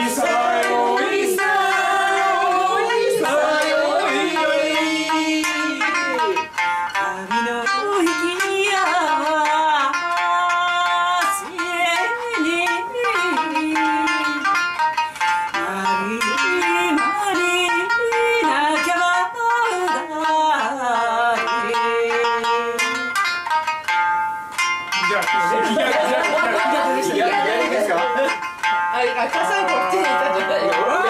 じゃ逆逆から火災こっちにいたじゃないよ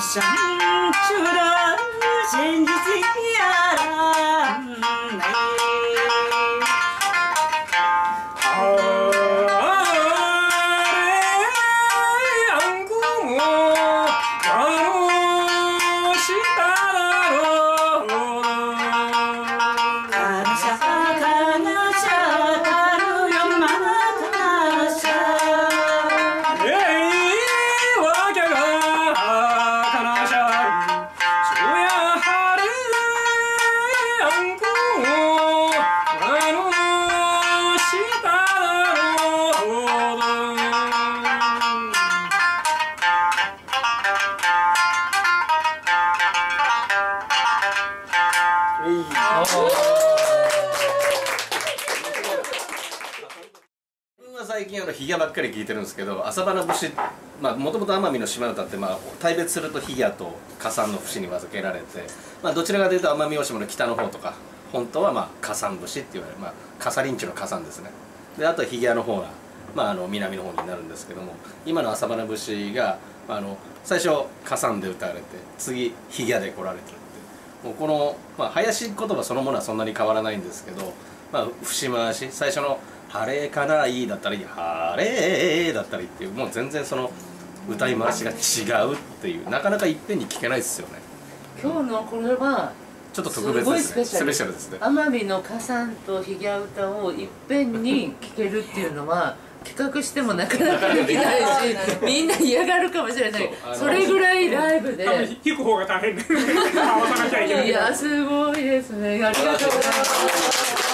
山中だ真実やらない最近あのヒギャばっかり聞いてるんですけど朝花節まあもともと奄美の島唄ってまあ大別するとヒギャと火山の節に分けられてまあどちらかというと奄美大島の北の方とか本当はまあ火山節って言われるまあ笠林地の火山ですね。であとヒギャの方がまああの南の方になるんですけども今の朝花節がまああの最初火山で歌われて次ヒギャで来られてる。もうこの、まあ、林言葉そのものはそんなに変わらないんですけど、まあ、節回し最初の「晴れかない」だったり「晴れ」だったりっていうもう全然その歌い回しが違うっていうなかなかいっぺんに聞けないですよね。今日のこれはちょっと特別ですね。すごいスペシャル。ですね。奄美の火山とヒギャ歌をいっぺんに聴けるっていうのは企画してもなかなかできない。し みんな嫌がるかもしれない。それぐらいライブで。多分弾く方が大変で合わさなきゃいけない。いやすごいですね。ありがとうございます